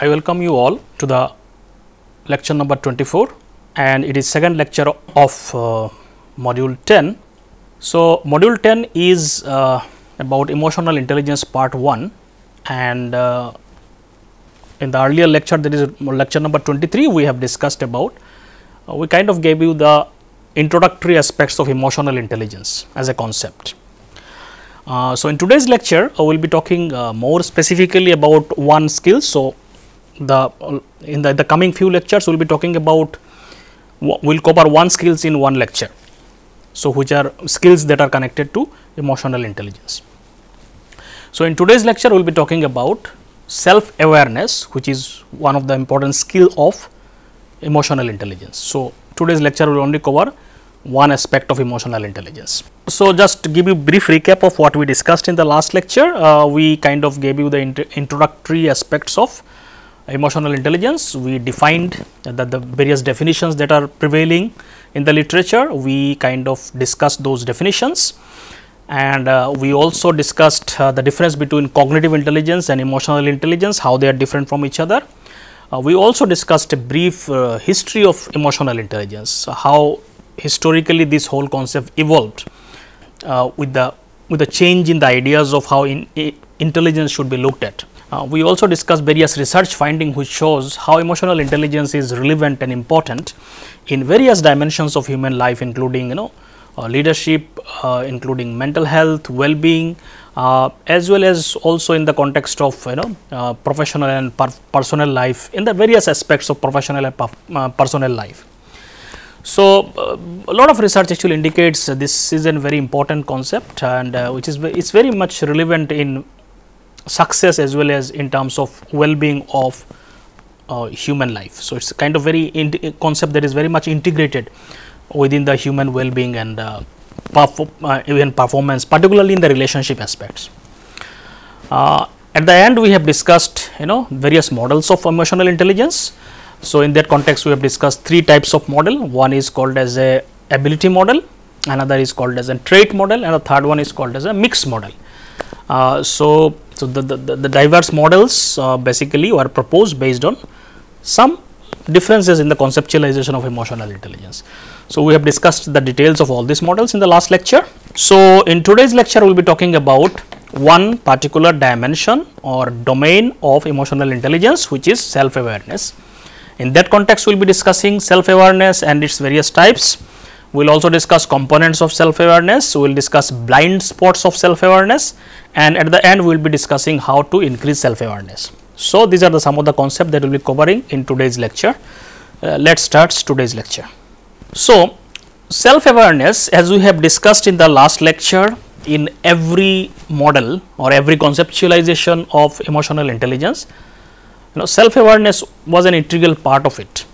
I welcome you all to the lecture number 24 and it is second lecture of uh, module 10. So, module 10 is uh, about emotional intelligence part 1 and uh, in the earlier lecture that is lecture number 23 we have discussed about uh, we kind of gave you the introductory aspects of emotional intelligence as a concept. Uh, so, in today's lecture I will be talking uh, more specifically about one skill. So, the in the, the coming few lectures we will be talking about we will cover one skills in one lecture. So, which are skills that are connected to emotional intelligence. So, in today's lecture we will be talking about self awareness which is one of the important skill of emotional intelligence. So, today's lecture will only cover one aspect of emotional intelligence. So, just to give you brief recap of what we discussed in the last lecture, uh, we kind of gave you the int introductory aspects of emotional intelligence. We defined that the various definitions that are prevailing in the literature, we kind of discussed those definitions and uh, we also discussed uh, the difference between cognitive intelligence and emotional intelligence, how they are different from each other. Uh, we also discussed a brief uh, history of emotional intelligence, how historically this whole concept evolved uh, with the with the change in the ideas of how in, intelligence should be looked at. Uh, we also discussed various research findings which shows how emotional intelligence is relevant and important in various dimensions of human life including you know uh, leadership uh, including mental health, well-being uh, as well as also in the context of you know uh, professional and per personal life in the various aspects of professional and uh, personal life. So, uh, a lot of research actually indicates this is a very important concept and which is it's very much relevant in success as well as in terms of well-being of human life. So, it is kind of very concept that is very much integrated within the human well-being and uh, uh, even performance particularly in the relationship aspects. Uh, at the end we have discussed you know various models of emotional intelligence. So, in that context we have discussed three types of model one is called as a ability model another is called as a trait model and the third one is called as a mixed model. Uh, so, so the, the, the diverse models uh, basically were proposed based on some differences in the conceptualization of emotional intelligence. So, we have discussed the details of all these models in the last lecture. So, in today's lecture we will be talking about one particular dimension or domain of emotional intelligence which is self awareness. In that context we will be discussing self awareness and its various types. We will also discuss components of self awareness, we will discuss blind spots of self awareness and at the end we will be discussing how to increase self awareness. So, these are the some of the concepts that we will be covering in today's lecture. Uh, let us start today's lecture. So, self awareness as we have discussed in the last lecture in every model or every conceptualization of emotional intelligence, you know self awareness was an integral part of it.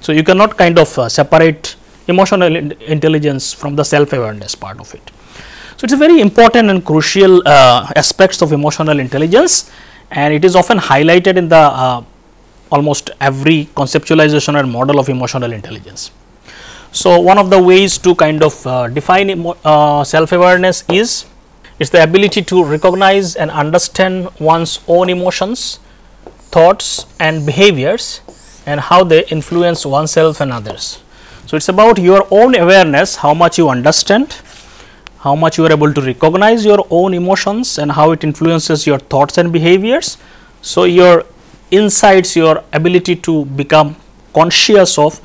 So, you cannot kind of uh, separate emotional intelligence from the self awareness part of it. So, it is a very important and crucial uh, aspects of emotional intelligence and it is often highlighted in the uh, almost every conceptualization and model of emotional intelligence. So, one of the ways to kind of uh, define uh, self awareness is it's the ability to recognize and understand one's own emotions, thoughts and behaviors and how they influence oneself and others. So, it is about your own awareness how much you understand, how much you are able to recognize your own emotions and how it influences your thoughts and behaviors. So, your insights your ability to become conscious of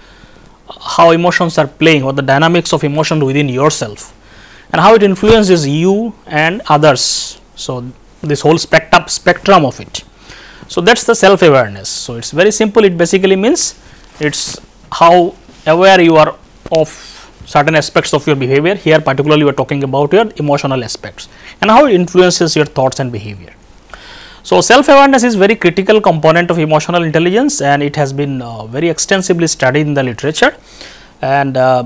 how emotions are playing or the dynamics of emotion within yourself and how it influences you and others. So, this whole spectrum spectrum of it. So, that is the self awareness. So, it is very simple it basically means it is how aware you are of certain aspects of your behavior here particularly we are talking about your emotional aspects and how it influences your thoughts and behavior. So, self awareness is very critical component of emotional intelligence and it has been uh, very extensively studied in the literature and uh,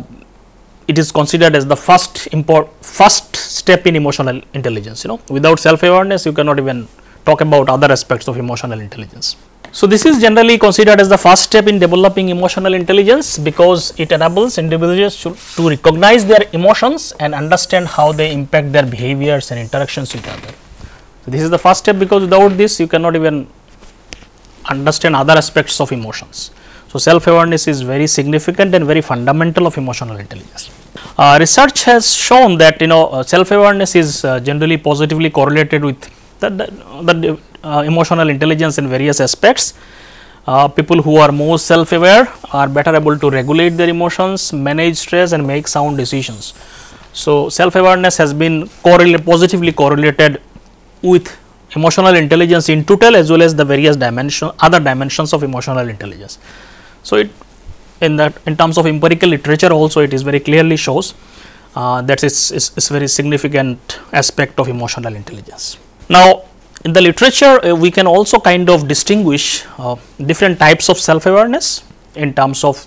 it is considered as the first import first step in emotional intelligence you know without self awareness you cannot even talk about other aspects of emotional intelligence. So, this is generally considered as the first step in developing emotional intelligence because it enables individuals to, recognize their emotions and understand how they impact their behaviors and interactions with others. So, this is the first step because without this you cannot even understand other aspects of emotions. So, self awareness is very significant and very fundamental of emotional intelligence. Uh, research has shown that you know uh, self awareness is uh, generally positively correlated with the, the, the emotional intelligence in various aspects. Uh, people who are more self aware are better able to regulate their emotions, manage stress and make sound decisions. So, self awareness has been correlate positively correlated with emotional intelligence in total as well as the various dimension other dimensions of emotional intelligence. So, it in that in terms of empirical literature also it is very clearly shows uh, that is is very significant aspect of emotional intelligence. Now, in the literature uh, we can also kind of distinguish uh, different types of self awareness in terms of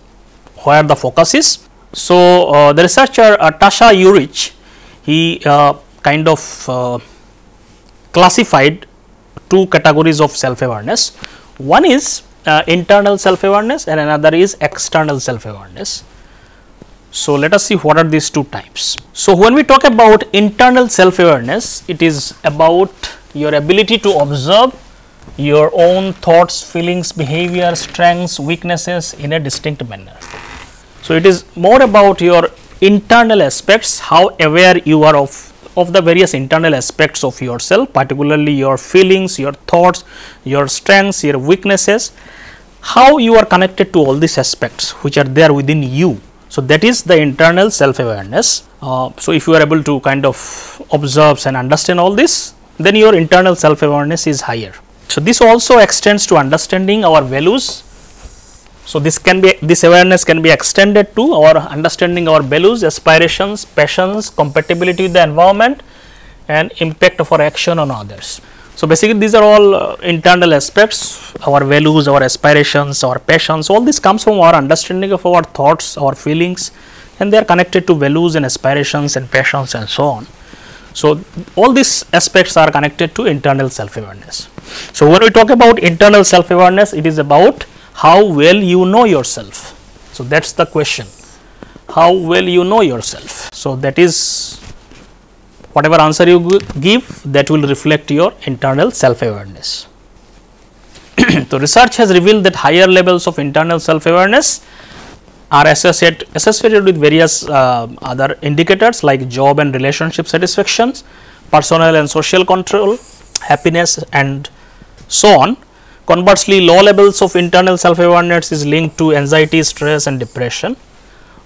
where the focus is. So, uh, the researcher uh, Tasha Eurich he uh, kind of uh, classified two categories of self awareness. One is internal self awareness and another is external self awareness. So, let us see what are these two types. So, when we talk about internal self awareness, it is about your ability to observe your own thoughts, feelings, behavior, strengths, weaknesses in a distinct manner. So, it is more about your internal aspects, how aware you are of of the various internal aspects of yourself particularly your feelings, your thoughts, your strengths, your weaknesses, how you are connected to all these aspects which are there within you. So, that is the internal self awareness. Uh, so, if you are able to kind of observe and understand all this then your internal self awareness is higher. So, this also extends to understanding our values so, this can be this awareness can be extended to our understanding our values, aspirations, passions, compatibility with the environment and impact of our action on others. So, basically these are all uh, internal aspects our values, our aspirations, our passions all this comes from our understanding of our thoughts, our feelings and they are connected to values and aspirations and passions and so on. So, all these aspects are connected to internal self awareness. So, when we talk about internal self awareness it is about how well you know yourself. So, that is the question how well you know yourself. So, that is whatever answer you give that will reflect your internal self awareness. so, research has revealed that higher levels of internal self awareness are associated, associated with various uh, other indicators like job and relationship satisfactions, personal and social control, happiness and so on Conversely, low levels of internal self awareness is linked to anxiety, stress and depression.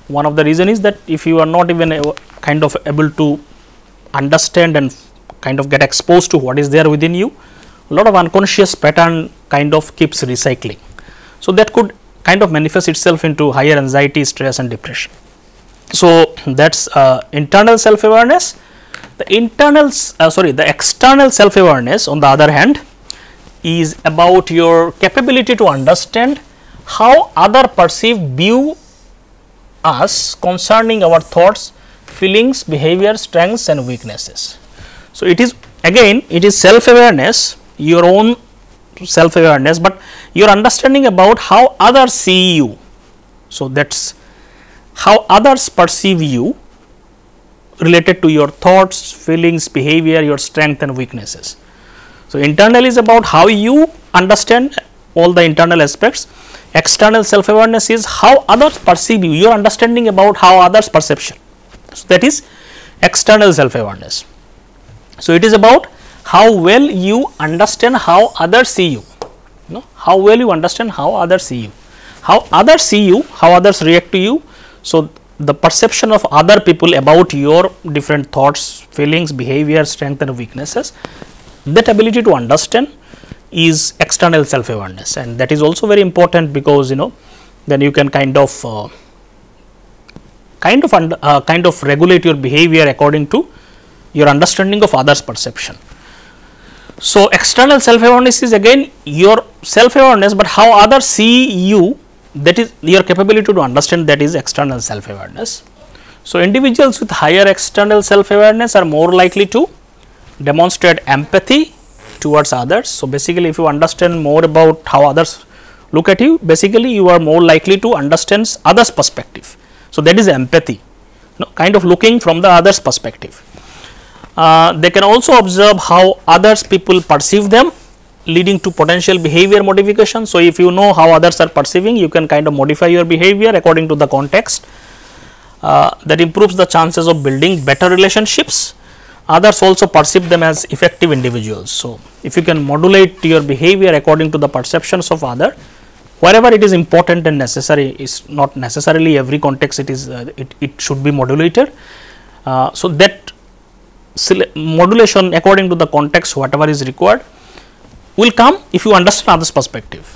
One of the reason is that if you are not even kind of able to understand and kind of get exposed to what is there within you, a lot of unconscious pattern kind of keeps recycling. So, that could kind of manifests itself into higher anxiety, stress and depression. So, that is uh, internal self awareness. The internal uh, sorry the external self awareness on the other hand is about your capability to understand how other perceive view us concerning our thoughts, feelings, behavior, strengths and weaknesses. So, it is again it is self awareness your own self awareness, but your understanding about how others see you. So, that is how others perceive you related to your thoughts, feelings, behavior, your strength and weaknesses. So, internal is about how you understand all the internal aspects, external self awareness is how others perceive you, your understanding about how others perception. So, that is external self awareness. So, it is about how well you understand how others see you, you know, how well you understand how others see you, how others see you, how others react to you. So, the perception of other people about your different thoughts, feelings, behavior, strength and weaknesses that ability to understand is external self awareness and that is also very important because you know then you can kind of uh, kind of uh, kind of regulate your behavior according to your understanding of others perception. So, external self awareness is again your self awareness, but how others see you that is your capability to understand that is external self awareness. So, individuals with higher external self awareness are more likely to demonstrate empathy towards others. So, basically if you understand more about how others look at you, basically you are more likely to understand others perspective. So, that is empathy, you know, kind of looking from the others perspective. Uh, they can also observe how others people perceive them leading to potential behavior modification. So, if you know how others are perceiving you can kind of modify your behavior according to the context uh, that improves the chances of building better relationships. Others also perceive them as effective individuals. So, if you can modulate your behavior according to the perceptions of other wherever it is important and necessary is not necessarily every context it is uh, it, it should be modulated. Uh, so, that modulation according to the context whatever is required will come if you understand others perspective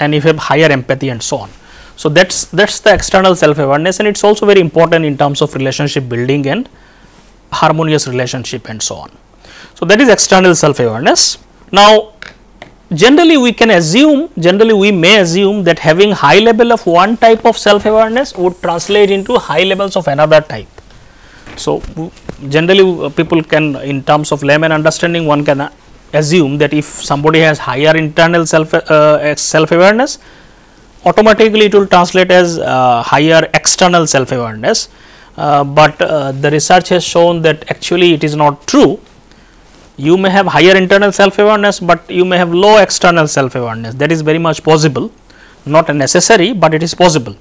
and if you have higher empathy and so on. So, that is that is the external self awareness and it is also very important in terms of relationship building and harmonious relationship and so on. So, that is external self awareness. Now, generally we can assume generally we may assume that having high level of one type of self awareness would translate into high levels of another type. So, generally people can in terms of layman understanding one can assume that if somebody has higher internal self uh, self awareness automatically it will translate as uh, higher external self awareness, uh, but uh, the research has shown that actually it is not true. You may have higher internal self awareness, but you may have low external self awareness that is very much possible not necessary, but it is possible.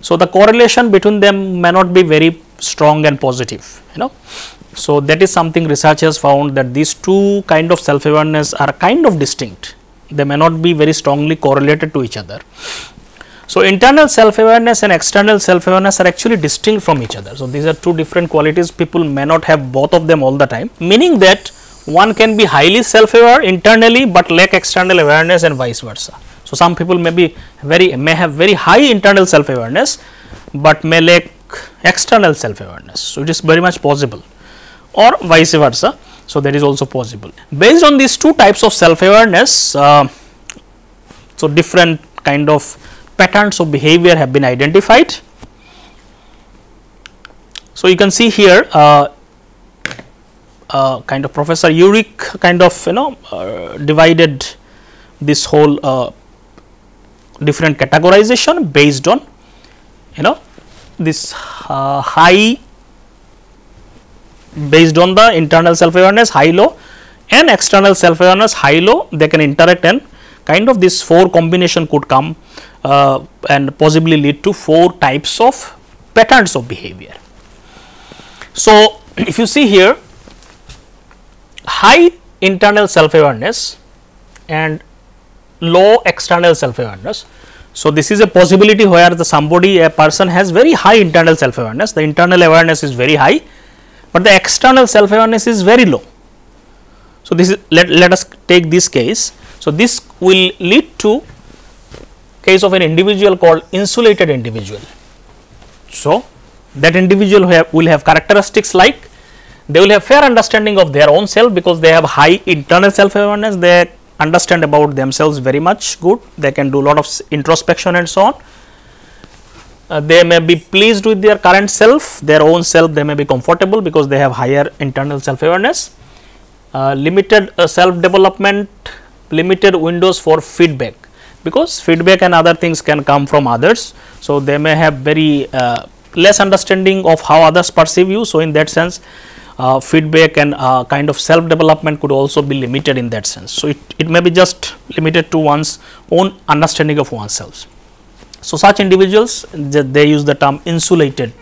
So, the correlation between them may not be very strong and positive you know. So, that is something researchers found that these two kind of self awareness are kind of distinct, they may not be very strongly correlated to each other. So, internal self awareness and external self awareness are actually distinct from each other. So, these are two different qualities people may not have both of them all the time meaning that one can be highly self aware internally, but lack external awareness and vice versa. So, some people may be very may have very high internal self awareness, but may lack external self awareness. So, it is very much possible or vice versa. So, that is also possible. Based on these two types of self awareness, uh, so different kind of patterns of behavior have been identified. So, you can see here uh, uh, kind of Professor Eurich kind of you know uh, divided this whole uh, different categorization based on you know this uh, high based on the internal self awareness high low and external self awareness high low they can interact and kind of this four combination could come uh, and possibly lead to four types of patterns of behavior. So, if you see here high internal self awareness and low external self awareness. So, this is a possibility where the somebody a person has very high internal self awareness the internal awareness is very high but the external self awareness is very low. So, this is let, let us take this case. So, this will lead to case of an individual called insulated individual. So, that individual will have, will have characteristics like they will have fair understanding of their own self because they have high internal self awareness, they understand about themselves very much good, they can do lot of introspection and so on. Uh, they may be pleased with their current self, their own self they may be comfortable because they have higher internal self awareness, uh, limited uh, self development, limited windows for feedback. Because feedback and other things can come from others. So, they may have very uh, less understanding of how others perceive you. So, in that sense uh, feedback and uh, kind of self development could also be limited in that sense. So, it, it may be just limited to one's own understanding of oneself. So, such individuals they use the term insulated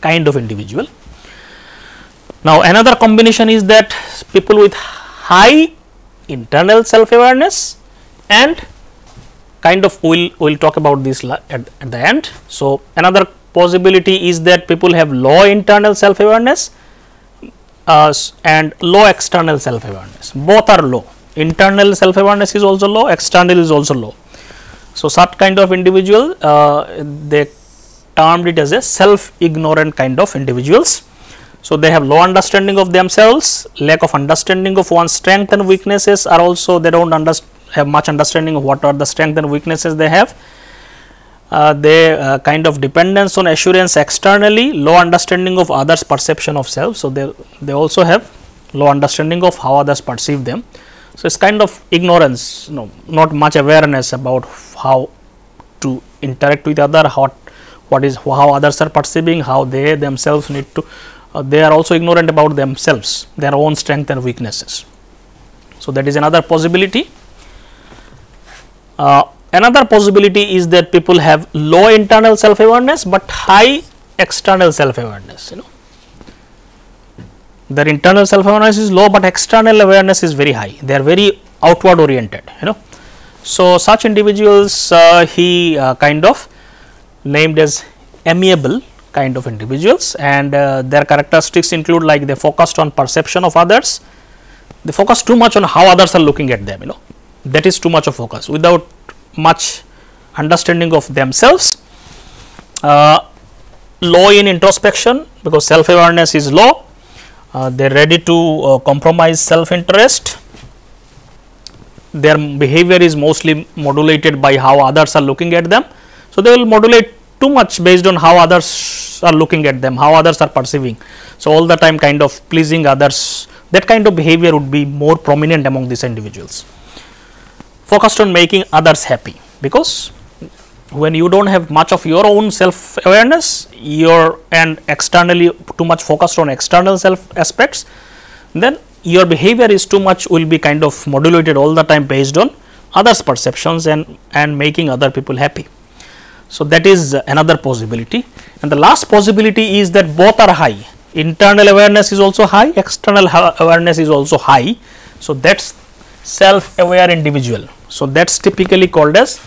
kind of individual. Now, another combination is that people with high internal self awareness and kind of we will we'll talk about this at, at the end. So, another possibility is that people have low internal self awareness uh, and low external self awareness both are low internal self awareness is also low external is also low so, such kind of individual uh, they termed it as a self ignorant kind of individuals. So, they have low understanding of themselves, lack of understanding of one's strength and weaknesses are also they do not have much understanding of what are the strength and weaknesses they have. Uh, they uh, kind of dependence on assurance externally, low understanding of others perception of self. So, they, they also have low understanding of how others perceive them. So, it is kind of ignorance, no, not much awareness about how to interact with other, how, what is how others are perceiving, how they themselves need to, uh, they are also ignorant about themselves, their own strength and weaknesses. So, that is another possibility. Uh, another possibility is that people have low internal self awareness, but high external self awareness you know. Their internal self awareness is low, but external awareness is very high. They are very outward oriented you know. So, such individuals uh, he uh, kind of named as amiable kind of individuals and uh, their characteristics include like they focused on perception of others, they focus too much on how others are looking at them you know. That is too much of focus. Without much understanding of themselves. Uh, low in introspection because self awareness is low, uh, they are ready to uh, compromise self interest. Their behavior is mostly modulated by how others are looking at them. So, they will modulate too much based on how others are looking at them, how others are perceiving. So, all the time kind of pleasing others that kind of behavior would be more prominent among these individuals. Focused on making others happy. Because when you do not have much of your own self awareness your and externally too much focused on external self aspects then your behavior is too much will be kind of modulated all the time based on others perceptions and and making other people happy. So that is another possibility. And the last possibility is that both are high. Internal awareness is also high external awareness is also high. So that's self aware individual. So that's typically called as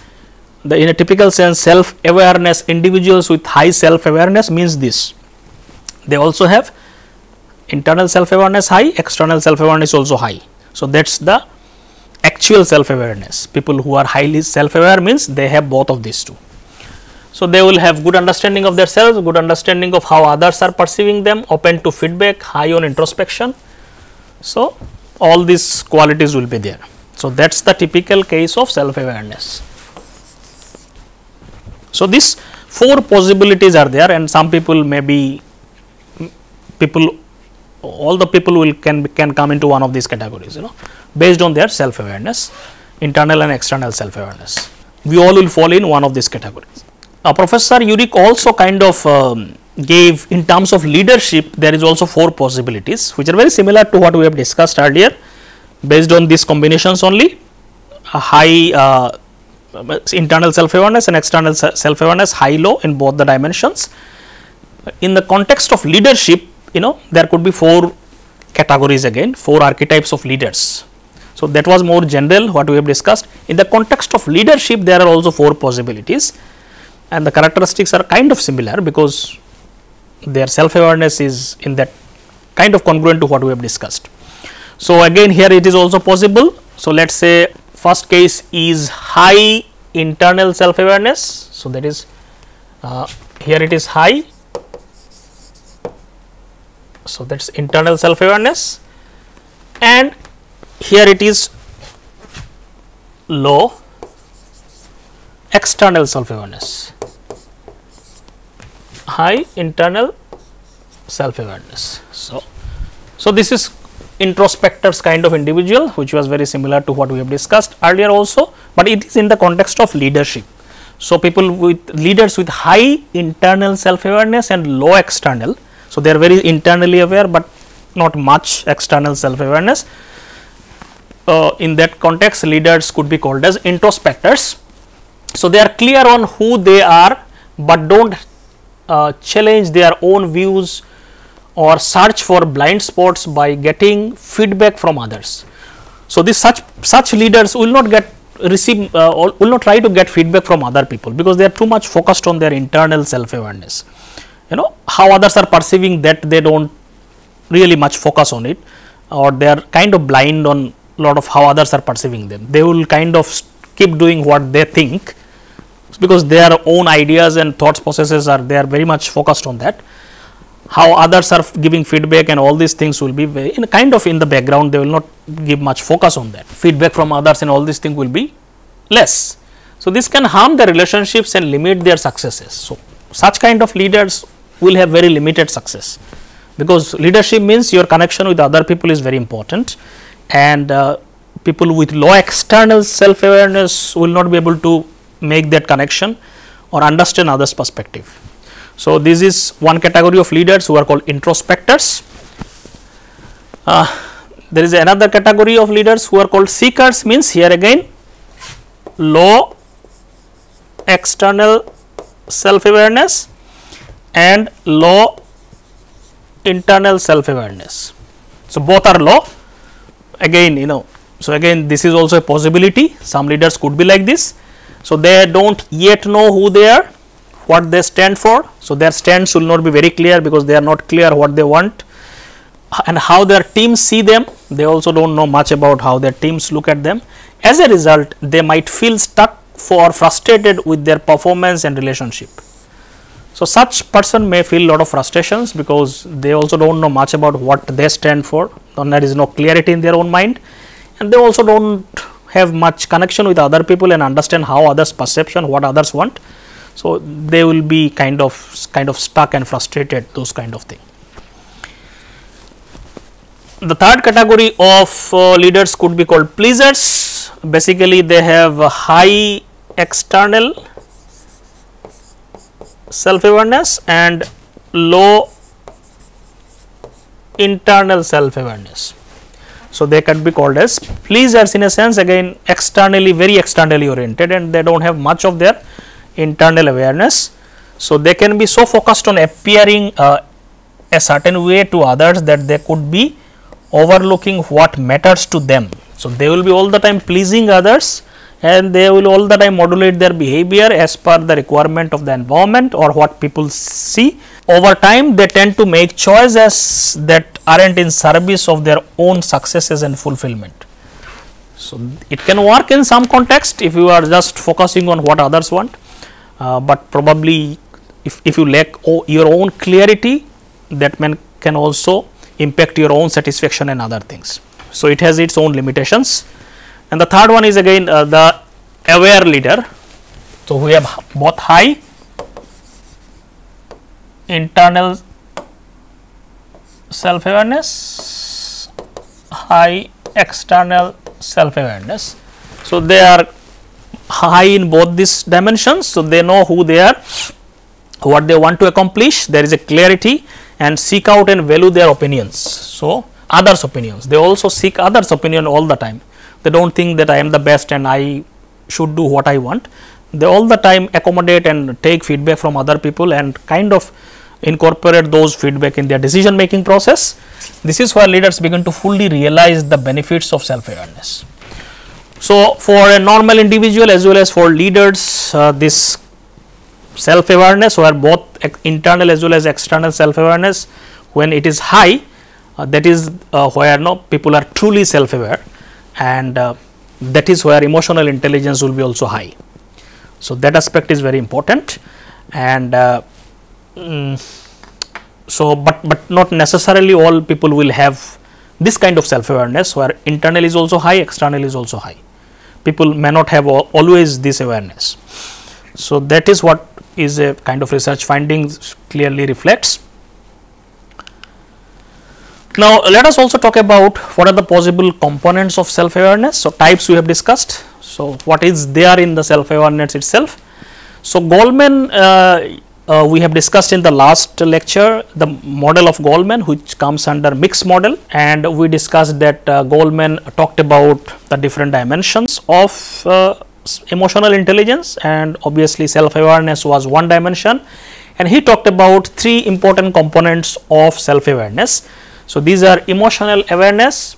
the in a typical sense self awareness individuals with high self awareness means this. They also have internal self awareness high external self awareness also high. So that's the actual self awareness people who are highly self aware means they have both of these two. So they will have good understanding of themselves good understanding of how others are perceiving them open to feedback high on introspection. So all these qualities will be there. So that's the typical case of self awareness so, these four possibilities are there and some people may be people all the people will can can come into one of these categories you know based on their self awareness internal and external self awareness we all will fall in one of these categories. Uh, professor Eurich also kind of um, gave in terms of leadership there is also four possibilities which are very similar to what we have discussed earlier based on these combinations only a high uh, internal self awareness and external self awareness high low in both the dimensions. In the context of leadership you know there could be four categories again four archetypes of leaders. So, that was more general what we have discussed in the context of leadership there are also four possibilities and the characteristics are kind of similar because their self awareness is in that kind of congruent to what we have discussed. So, again here it is also possible. So, let us say first case is high internal self awareness. So, that is uh, here it is high. So, that is internal self awareness and here it is low external self awareness, high internal self awareness. So, so this is introspectors kind of individual which was very similar to what we have discussed earlier also, but it is in the context of leadership. So, people with leaders with high internal self awareness and low external. So, they are very internally aware, but not much external self awareness. Uh, in that context leaders could be called as introspectors. So, they are clear on who they are, but do not uh, challenge their own views or search for blind spots by getting feedback from others. So, this such such leaders will not get receive uh, will not try to get feedback from other people because they are too much focused on their internal self awareness. You know how others are perceiving that they do not really much focus on it or they are kind of blind on lot of how others are perceiving them. They will kind of keep doing what they think because their own ideas and thoughts processes are they are very much focused on that how others are giving feedback and all these things will be in kind of in the background they will not give much focus on that feedback from others and all these things will be less. So, this can harm the relationships and limit their successes. So, such kind of leaders will have very limited success because leadership means your connection with other people is very important and uh, people with low external self awareness will not be able to make that connection or understand others perspective. So, this is one category of leaders who are called introspectors. Uh, there is another category of leaders who are called seekers means here again low external self awareness and low internal self awareness. So, both are low again you know. So, again this is also a possibility some leaders could be like this. So, they do not yet know who they are what they stand for. So, their stance will not be very clear because they are not clear what they want and how their teams see them they also do not know much about how their teams look at them. As a result they might feel stuck for frustrated with their performance and relationship. So, such person may feel lot of frustrations because they also do not know much about what they stand for there is no clarity in their own mind and they also do not have much connection with other people and understand how others perception what others want. So, they will be kind of kind of stuck and frustrated those kind of thing. The third category of uh, leaders could be called pleasers basically they have high external self awareness and low internal self awareness. So, they can be called as pleasers in a sense again externally very externally oriented and they do not have much of their internal awareness. So, they can be so focused on appearing uh, a certain way to others that they could be overlooking what matters to them. So, they will be all the time pleasing others and they will all the time modulate their behavior as per the requirement of the environment or what people see. Over time they tend to make choices that are not in service of their own successes and fulfillment. So, it can work in some context if you are just focusing on what others want, uh, but probably if, if you lack your own clarity that man can also impact your own satisfaction and other things. So, it has its own limitations and the third one is again uh, the aware leader. So, we have both high internal self awareness, high external self awareness. So, they are high in both these dimensions. So, they know who they are, what they want to accomplish, there is a clarity and seek out and value their opinions. So, others opinions, they also seek others opinion all the time they do not think that I am the best and I should do what I want. They all the time accommodate and take feedback from other people and kind of incorporate those feedback in their decision making process. This is where leaders begin to fully realize the benefits of self awareness. So, for a normal individual as well as for leaders uh, this self awareness where both internal as well as external self awareness when it is high uh, that is uh, where no people are truly self aware and uh, that is where emotional intelligence will be also high. So, that aspect is very important and uh, mm, so, but, but not necessarily all people will have this kind of self awareness where internal is also high, external is also high. People may not have always this awareness. So, that is what is a kind of research findings clearly reflects. Now, let us also talk about what are the possible components of self awareness. So, types we have discussed. So, what is there in the self awareness itself. So, Goleman uh, uh, we have discussed in the last lecture the model of Goleman which comes under mixed model and we discussed that uh, Goleman talked about the different dimensions of uh, emotional intelligence and obviously self awareness was one dimension and he talked about three important components of self awareness. So, these are emotional awareness,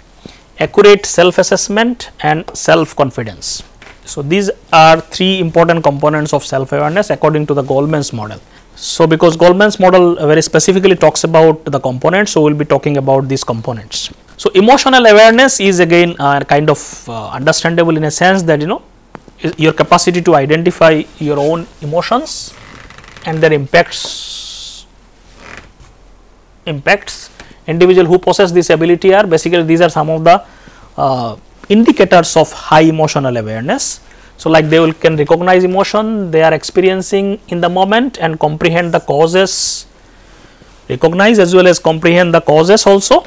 accurate self assessment and self confidence. So, these are three important components of self awareness according to the Goleman's model. So, because Goleman's model very specifically talks about the components, so we will be talking about these components. So, emotional awareness is again uh, kind of uh, understandable in a sense that you know your capacity to identify your own emotions and their impacts impacts individual who possess this ability are basically these are some of the uh, indicators of high emotional awareness. So, like they will can recognize emotion they are experiencing in the moment and comprehend the causes, recognize as well as comprehend the causes also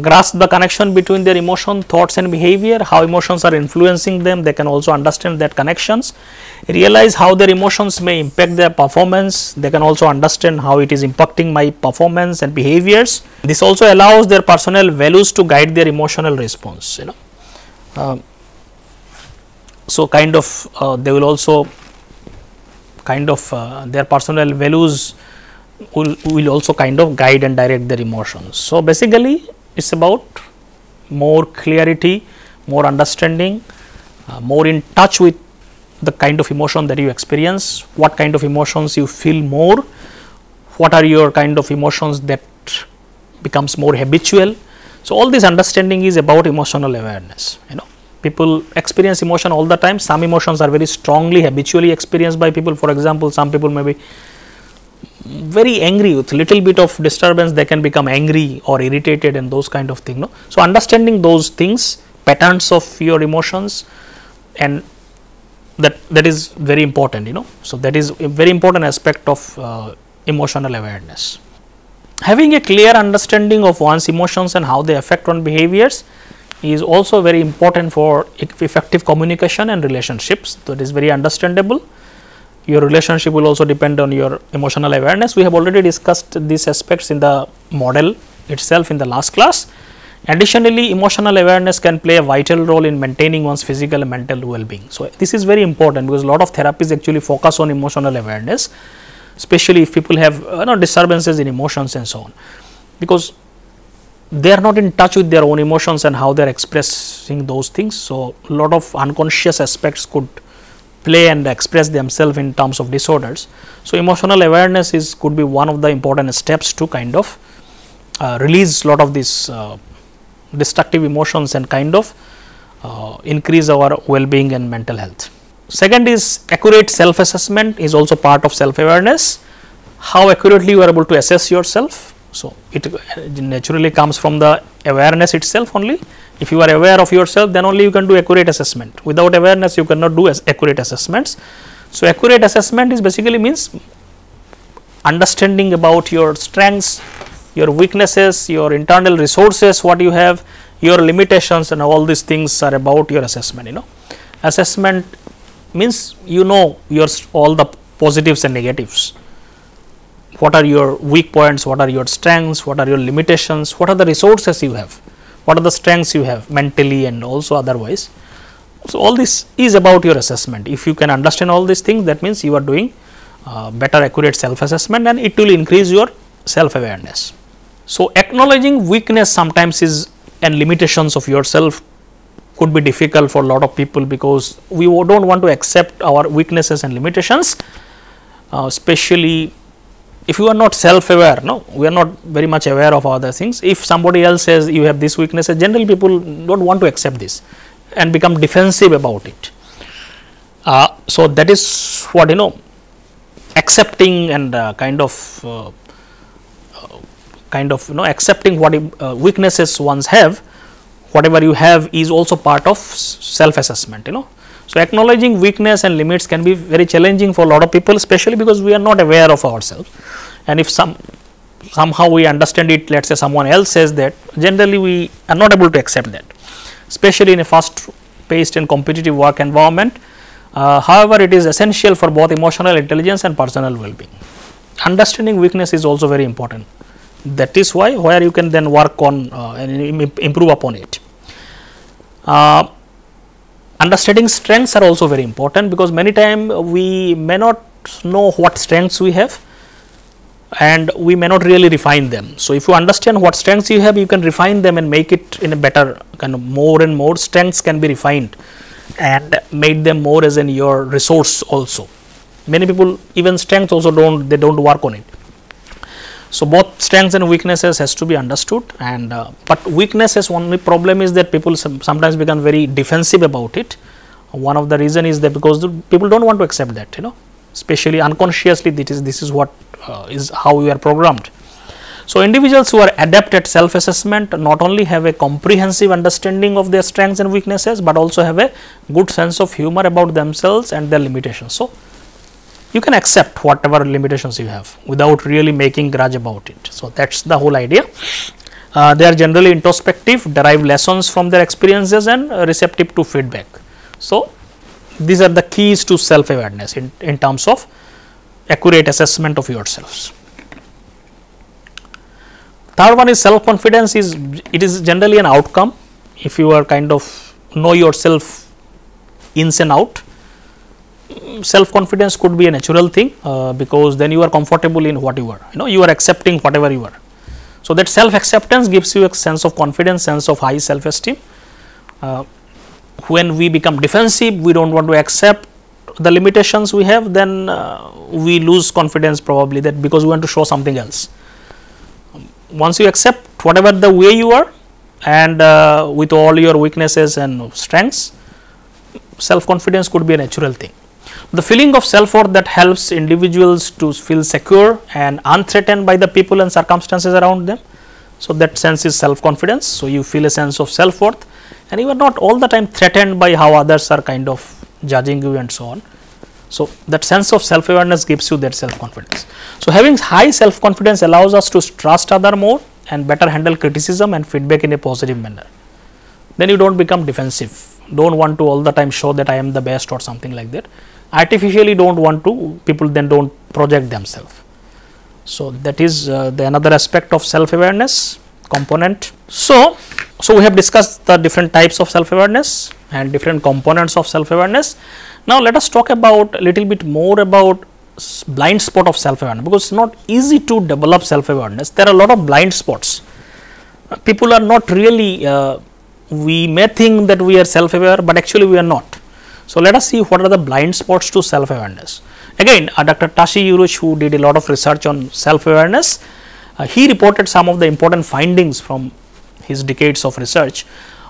grasp the connection between their emotion, thoughts and behavior, how emotions are influencing them, they can also understand that connections, realize how their emotions may impact their performance, they can also understand how it is impacting my performance and behaviors. This also allows their personal values to guide their emotional response, you know. Uh, So, kind of uh, they will also kind of uh, their personal values will, will also kind of guide and direct their emotions. So, basically is about more clarity, more understanding, uh, more in touch with the kind of emotion that you experience, what kind of emotions you feel more, what are your kind of emotions that becomes more habitual. So, all this understanding is about emotional awareness, you know people experience emotion all the time. Some emotions are very strongly habitually experienced by people. For example, some people may be very angry with little bit of disturbance they can become angry or irritated and those kind of thing no? So understanding those things patterns of your emotions and that that is very important you know? So that is a very important aspect of uh, emotional awareness. Having a clear understanding of one's emotions and how they affect on behaviors is also very important for effective communication and relationships. That is very understandable your relationship will also depend on your emotional awareness. We have already discussed these aspects in the model itself in the last class. Additionally, emotional awareness can play a vital role in maintaining one's physical and mental well-being. So, this is very important because a lot of therapies actually focus on emotional awareness, especially if people have uh, you know, disturbances in emotions and so on, because they are not in touch with their own emotions and how they are expressing those things. So, a lot of unconscious aspects could play and express themselves in terms of disorders. So, emotional awareness is could be one of the important steps to kind of uh, release lot of these uh, destructive emotions and kind of uh, increase our well-being and mental health. Second is accurate self-assessment is also part of self-awareness. How accurately you are able to assess yourself. So, it naturally comes from the awareness itself only if you are aware of yourself then only you can do accurate assessment. Without awareness you cannot do accurate assessments. So, accurate assessment is basically means understanding about your strengths, your weaknesses, your internal resources what you have, your limitations and all these things are about your assessment you know. Assessment means you know your all the positives and negatives, what are your weak points, what are your strengths, what are your limitations, what are the resources you have what are the strengths you have mentally and also otherwise. So, all this is about your assessment. If you can understand all these things that means you are doing uh, better accurate self assessment and it will increase your self awareness. So, acknowledging weakness sometimes is and limitations of yourself could be difficult for a lot of people because we do not want to accept our weaknesses and limitations uh, especially if you are not self aware no we are not very much aware of other things. If somebody else says you have this weakness generally people do not want to accept this and become defensive about it. Uh, so that is what you know accepting and uh, kind of uh kind of you know accepting what uh, weaknesses ones have whatever you have is also part of self assessment you know so, acknowledging weakness and limits can be very challenging for a lot of people especially because we are not aware of ourselves and if some somehow we understand it let us say someone else says that generally we are not able to accept that especially in a fast paced and competitive work environment. Uh, however, it is essential for both emotional intelligence and personal well-being. Understanding weakness is also very important that is why where you can then work on uh, and improve upon it. Uh, understanding strengths are also very important because many time we may not know what strengths we have and we may not really refine them. So, if you understand what strengths you have you can refine them and make it in a better kind of more and more strengths can be refined and made them more as in your resource also. Many people even strengths also do not they do not work on it. So, both strengths and weaknesses has to be understood and uh, but weaknesses only problem is that people some, sometimes become very defensive about it. One of the reason is that because people do not want to accept that you know especially unconsciously this is this is what uh, is how we are programmed. So, individuals who are adept at self assessment not only have a comprehensive understanding of their strengths and weaknesses, but also have a good sense of humor about themselves and their limitations. So, you can accept whatever limitations you have without really making grudge about it. So, that is the whole idea. Uh, they are generally introspective, derive lessons from their experiences and receptive to feedback. So, these are the keys to self awareness in, in terms of accurate assessment of yourselves. Third one is self confidence is it is generally an outcome if you are kind of know yourself ins and out self confidence could be a natural thing uh, because then you are comfortable in what you are. You know you are accepting whatever you are. So that self acceptance gives you a sense of confidence sense of high self esteem uh, when we become defensive we do not want to accept the limitations we have then uh, we lose confidence probably that because we want to show something else. Once you accept whatever the way you are and uh, with all your weaknesses and strengths self confidence could be a natural thing the feeling of self worth that helps individuals to feel secure and unthreatened by the people and circumstances around them. So, that sense is self confidence. So, you feel a sense of self worth and you are not all the time threatened by how others are kind of judging you and so on. So, that sense of self awareness gives you that self confidence. So, having high self confidence allows us to trust other more and better handle criticism and feedback in a positive manner. Then you do not become defensive, do not want to all the time show that I am the best or something like that artificially do not want to people then do not project themselves. So, that is uh, the another aspect of self awareness component. So, so we have discussed the different types of self awareness and different components of self awareness. Now, let us talk about a little bit more about blind spot of self awareness because it is not easy to develop self awareness. There are a lot of blind spots. People are not really, uh, we may think that we are self aware, but actually we are not. So, let us see what are the blind spots to self awareness. Again uh, Dr. Tasha Eurich who did a lot of research on self awareness, uh, he reported some of the important findings from his decades of research.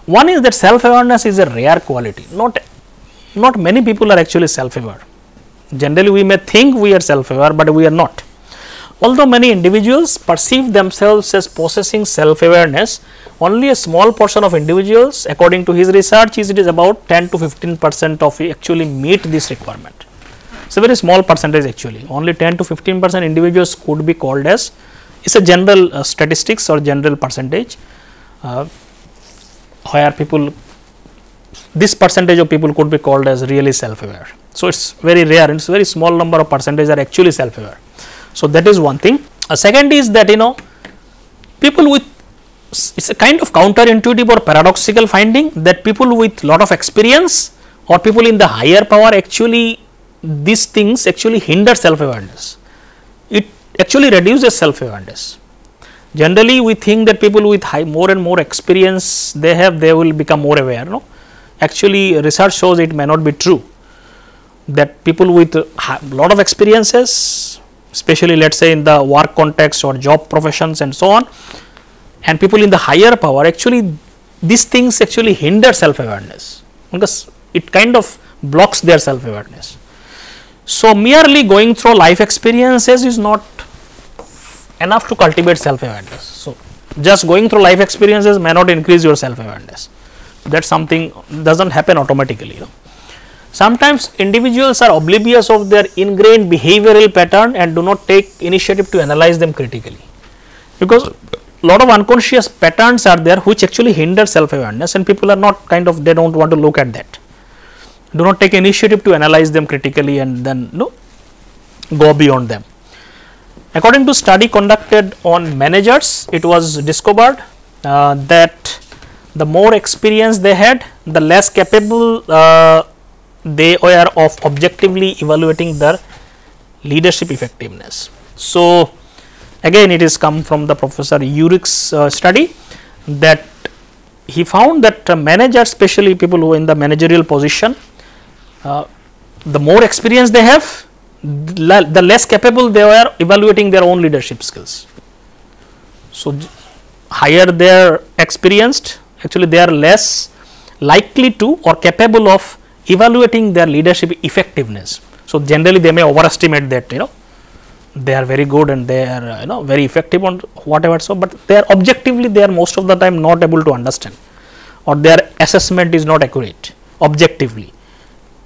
One is that self awareness is a rare quality, not, not many people are actually self aware. Generally we may think we are self aware, but we are not. Although many individuals perceive themselves as possessing self awareness, only a small portion of individuals according to his research is it is about 10 to 15 percent of actually meet this requirement. A very small percentage actually only 10 to 15 percent individuals could be called as it is a general uh, statistics or general percentage uh, where people this percentage of people could be called as really self aware. So, it is very rare it is very small number of percentage are actually self aware. So, that is one thing. A second is that you know people with it is a kind of counterintuitive or paradoxical finding that people with lot of experience or people in the higher power actually these things actually hinder self awareness. It actually reduces self awareness. Generally, we think that people with high more and more experience they have they will become more aware. No, actually research shows it may not be true. That people with uh, lot of experiences, especially let us say in the work context or job professions and so on, and people in the higher power actually these things actually hinder self awareness because it kind of blocks their self awareness. So, merely going through life experiences is not enough to cultivate self awareness. So, just going through life experiences may not increase your self awareness that something does not happen automatically. You know. Sometimes individuals are oblivious of their ingrained behavioral pattern and do not take initiative to analyze them critically. Because lot of unconscious patterns are there which actually hinder self awareness and people are not kind of they do not want to look at that. Do not take initiative to analyze them critically and then no go beyond them. According to study conducted on managers it was discovered uh, that the more experience they had the less capable uh, they were of objectively evaluating their leadership effectiveness so Again it is come from the professor Eurich's uh, study that he found that uh, managers especially people who are in the managerial position uh, the more experience they have the less capable they are evaluating their own leadership skills. So, higher they are experienced actually they are less likely to or capable of evaluating their leadership effectiveness. So, generally they may overestimate that you know they are very good and they are you know very effective on whatever so, but they are objectively they are most of the time not able to understand or their assessment is not accurate objectively.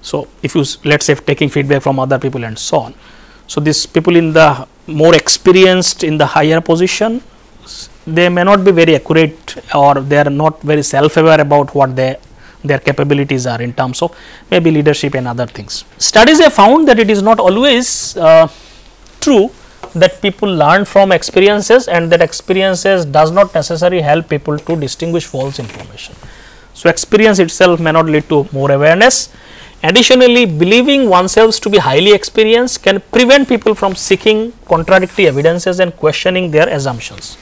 So, if you let us say taking feedback from other people and so on. So, these people in the more experienced in the higher position they may not be very accurate or they are not very self aware about what they their capabilities are in terms of maybe leadership and other things. Studies have found that it is not always uh, true that people learn from experiences and that experiences does not necessarily help people to distinguish false information. So, experience itself may not lead to more awareness. Additionally, believing oneself to be highly experienced can prevent people from seeking contradictory evidences and questioning their assumptions.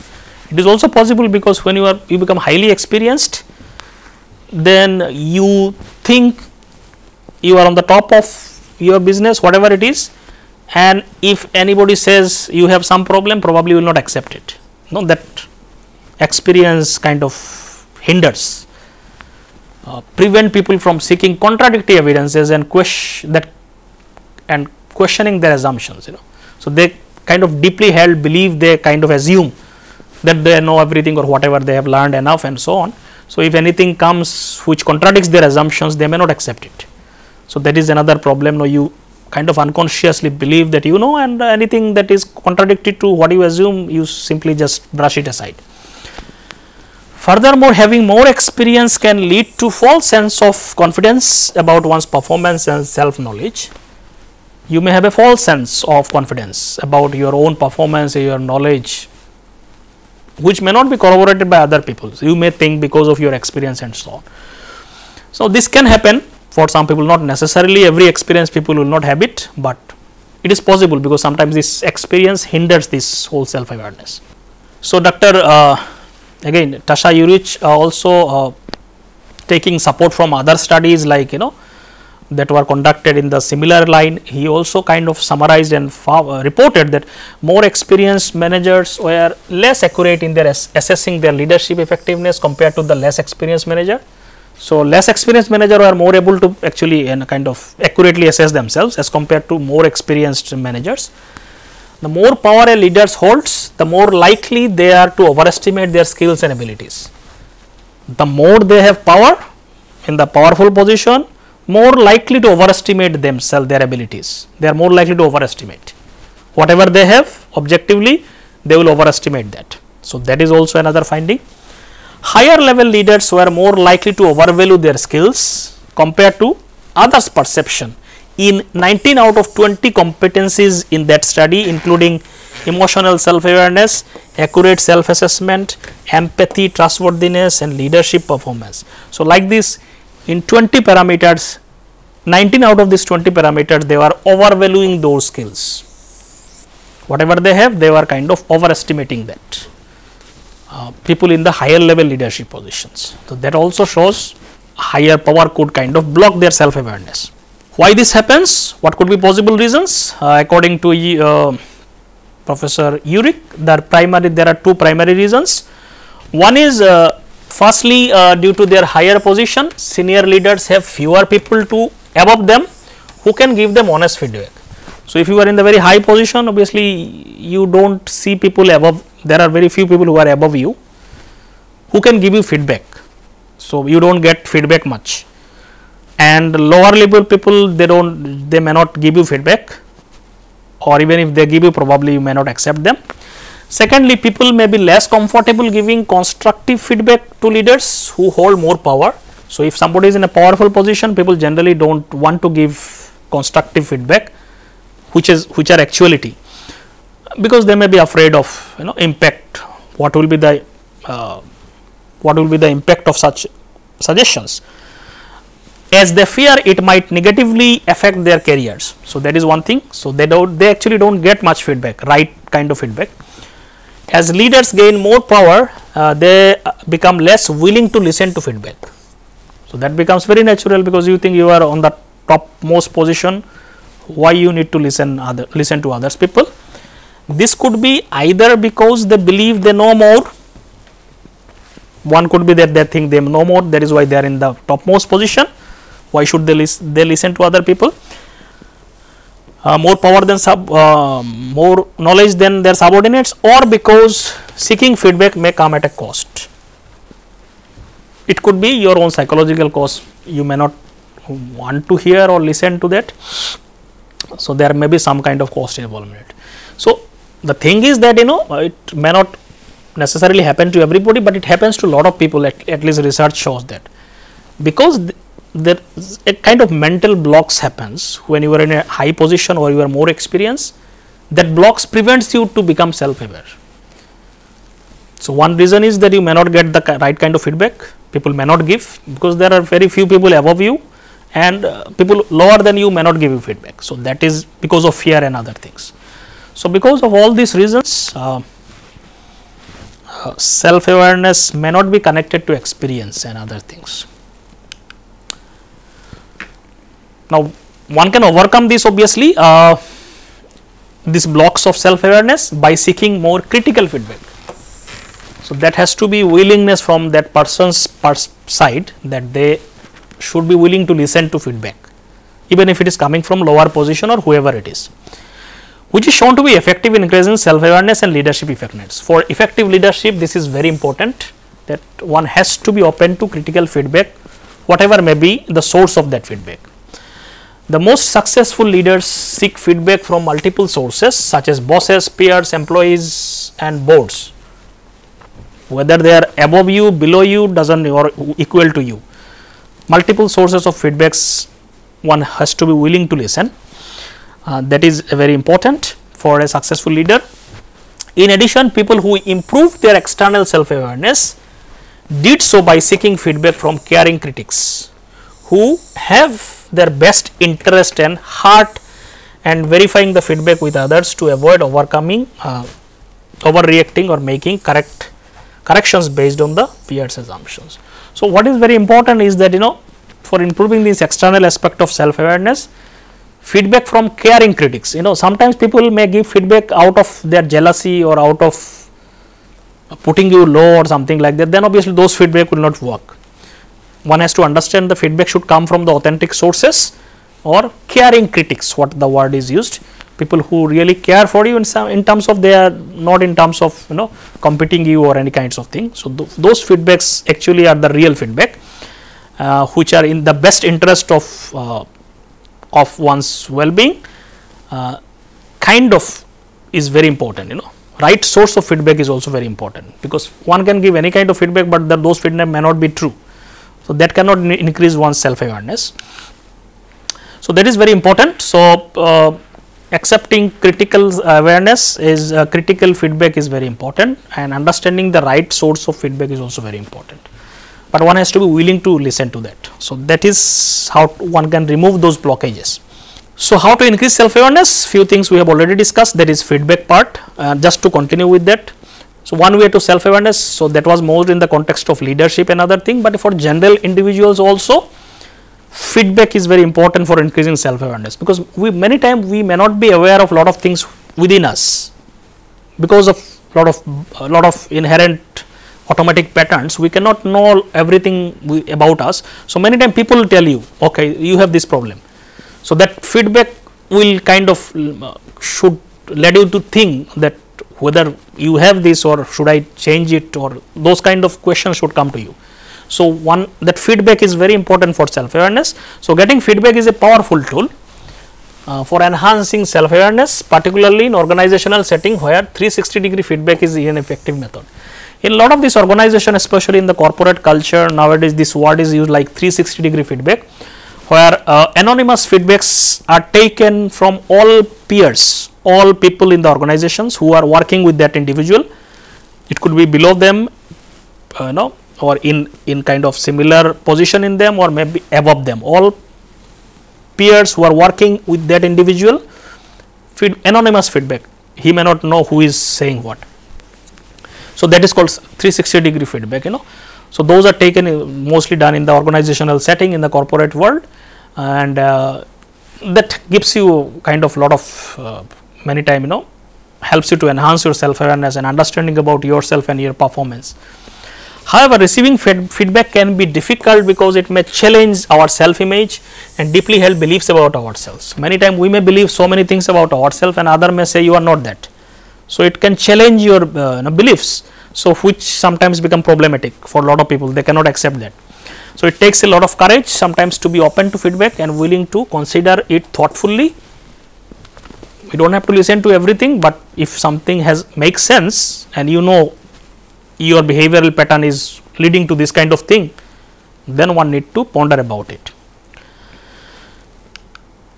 It is also possible because when you are you become highly experienced, then you think you are on the top of your business whatever it is and if anybody says you have some problem probably will not accept it. No that experience kind of hinders uh, prevent people from seeking contradictory evidences and question that and questioning their assumptions you know. So, they kind of deeply held belief they kind of assume that they know everything or whatever they have learned enough and so on. So, if anything comes which contradicts their assumptions they may not accept it. So, that is another problem now you kind of unconsciously believe that you know and anything that is contradictory to what you assume you simply just brush it aside. Furthermore, having more experience can lead to false sense of confidence about one's performance and self knowledge. You may have a false sense of confidence about your own performance, your knowledge, which may not be corroborated by other people. So, you may think because of your experience and so on. So, this can happen for some people not necessarily every experienced people will not have it, but it is possible because sometimes this experience hinders this whole self awareness. So, Dr. Uh, again Tasha Eurich uh, also uh, taking support from other studies like you know that were conducted in the similar line he also kind of summarized and uh, reported that more experienced managers were less accurate in their assessing their leadership effectiveness compared to the less experienced manager so less experienced manager were more able to actually and kind of accurately assess themselves as compared to more experienced managers the more power a leader holds, the more likely they are to overestimate their skills and abilities. The more they have power in the powerful position, more likely to overestimate themselves, their abilities. They are more likely to overestimate. Whatever they have objectively, they will overestimate that. So, that is also another finding. Higher level leaders were more likely to overvalue their skills compared to others' perception in 19 out of 20 competencies in that study including emotional self awareness, accurate self assessment, empathy, trustworthiness and leadership performance. So, like this in 20 parameters 19 out of these 20 parameters they were overvaluing those skills. Whatever they have they were kind of overestimating that uh, people in the higher level leadership positions. So, that also shows higher power could kind of block their self awareness. Why this happens? What could be possible reasons? Uh, according to uh, Professor Eurich, there primary there are two primary reasons. One is uh, firstly uh, due to their higher position, senior leaders have fewer people to above them who can give them honest feedback. So, if you are in the very high position, obviously you do not see people above. There are very few people who are above you who can give you feedback. So, you do not get feedback much and lower level people they don't they may not give you feedback or even if they give you probably you may not accept them. Secondly, people may be less comfortable giving constructive feedback to leaders who hold more power. So, if somebody is in a powerful position people generally do not want to give constructive feedback which is which are actuality because they may be afraid of you know impact what will be the uh, what will be the impact of such suggestions as they fear it might negatively affect their careers. So, that is one thing. So, they do not they actually do not get much feedback right kind of feedback. As leaders gain more power uh, they uh, become less willing to listen to feedback. So, that becomes very natural because you think you are on the top most position why you need to listen other listen to others people. This could be either because they believe they know more one could be that they think they know more that is why they are in the topmost position why should they, lis they listen to other people uh, more power than sub uh, more knowledge than their subordinates or because seeking feedback may come at a cost. It could be your own psychological cost. You may not want to hear or listen to that. So there may be some kind of cost involved in it. So the thing is that you know it may not necessarily happen to everybody but it happens to a lot of people. At, at least research shows that. Because there a kind of mental blocks happens when you are in a high position or you are more experienced that blocks prevents you to become self aware. So, one reason is that you may not get the right kind of feedback people may not give because there are very few people above you and uh, people lower than you may not give you feedback. So, that is because of fear and other things. So, because of all these reasons uh, uh, self awareness may not be connected to experience and other things. Now, one can overcome this obviously uh, these blocks of self awareness by seeking more critical feedback. So, that has to be willingness from that person's pers side that they should be willing to listen to feedback even if it is coming from lower position or whoever it is which is shown to be effective in increasing self awareness and leadership effectiveness. For effective leadership this is very important that one has to be open to critical feedback whatever may be the source of that feedback. The most successful leaders seek feedback from multiple sources such as bosses, peers, employees and boards whether they are above you, below you does not or equal to you. Multiple sources of feedbacks one has to be willing to listen uh, that is very important for a successful leader. In addition people who improve their external self awareness did so by seeking feedback from caring critics who have their best interest and heart and verifying the feedback with others to avoid overcoming uh, overreacting or making correct corrections based on the peers assumptions. So, what is very important is that you know for improving this external aspect of self awareness feedback from caring critics. You know sometimes people may give feedback out of their jealousy or out of putting you low or something like that. Then obviously those feedback will not work one has to understand the feedback should come from the authentic sources or caring critics what the word is used people who really care for you in some in terms of they are not in terms of you know competing you or any kinds of thing. So, th those feedbacks actually are the real feedback uh, which are in the best interest of uh, of one's well being uh, kind of is very important you know right source of feedback is also very important because one can give any kind of feedback, but those feedback may not be true. So, that cannot increase one's self awareness. So, that is very important. So, uh, accepting critical awareness is uh, critical feedback is very important and understanding the right source of feedback is also very important. But one has to be willing to listen to that. So that is how one can remove those blockages. So how to increase self awareness few things we have already discussed. That is feedback part. Uh, just to continue with that so one way to self awareness so that was more in the context of leadership and other thing but for general individuals also feedback is very important for increasing self awareness because we many times we may not be aware of a lot of things within us because of lot of a lot of inherent automatic patterns. We cannot know everything we, about us. So many times people tell you okay you have this problem. So that feedback will kind of uh, should lead you to think that whether you have this or should i change it or those kind of questions should come to you so, one that feedback is very important for self awareness. So, getting feedback is a powerful tool uh, for enhancing self awareness particularly in organizational setting where 360 degree feedback is an effective method. In lot of this organization especially in the corporate culture nowadays this word is used like 360 degree feedback where uh, anonymous feedbacks are taken from all peers all people in the organizations who are working with that individual it could be below them uh, you know or in, in kind of similar position in them or maybe above them all peers who are working with that individual feed anonymous feedback he may not know who is saying what. So, that is called 360 degree feedback you know. So, those are taken mostly done in the organizational setting in the corporate world and uh, that gives you kind of lot of uh, many time you know helps you to enhance your self awareness and understanding about yourself and your performance. However, receiving feedback can be difficult because it may challenge our self image and deeply held beliefs about ourselves. Many times we may believe so many things about ourselves and other may say you are not that. So, it can challenge your uh, you know, beliefs. So, which sometimes become problematic for a lot of people they cannot accept that. So, it takes a lot of courage sometimes to be open to feedback and willing to consider it thoughtfully. We do not have to listen to everything, but if something has makes sense and you know your behavioral pattern is leading to this kind of thing, then one need to ponder about it.